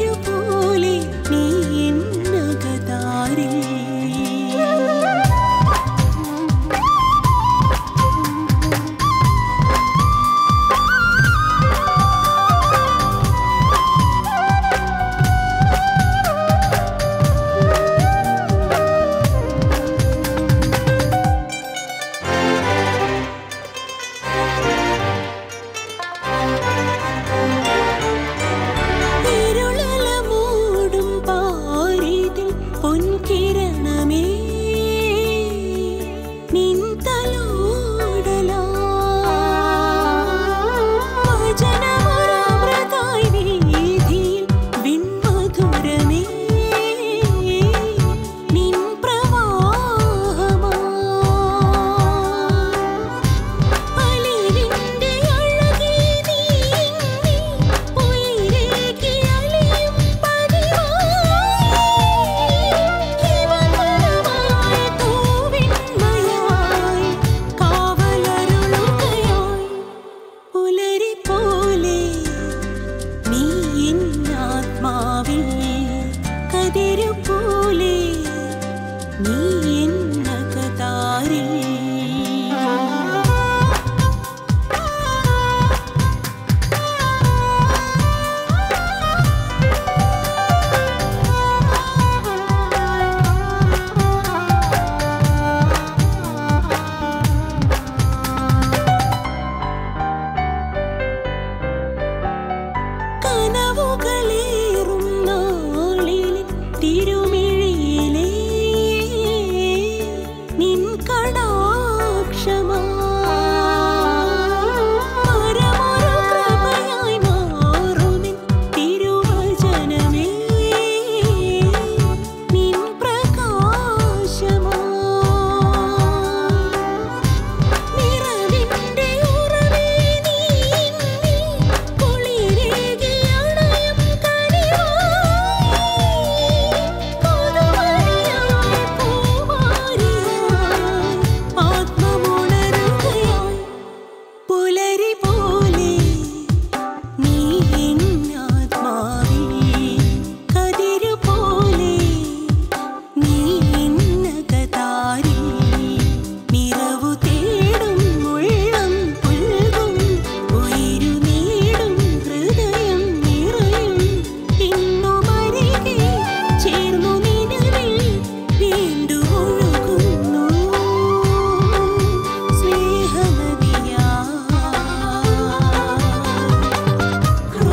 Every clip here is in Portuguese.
ഒരു പോലെ me.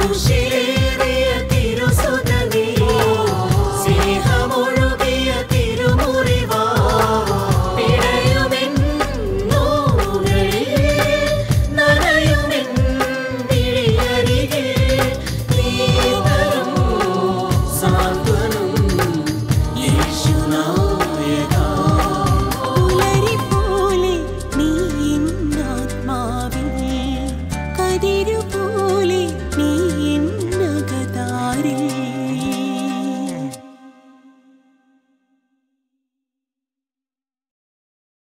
呼吸。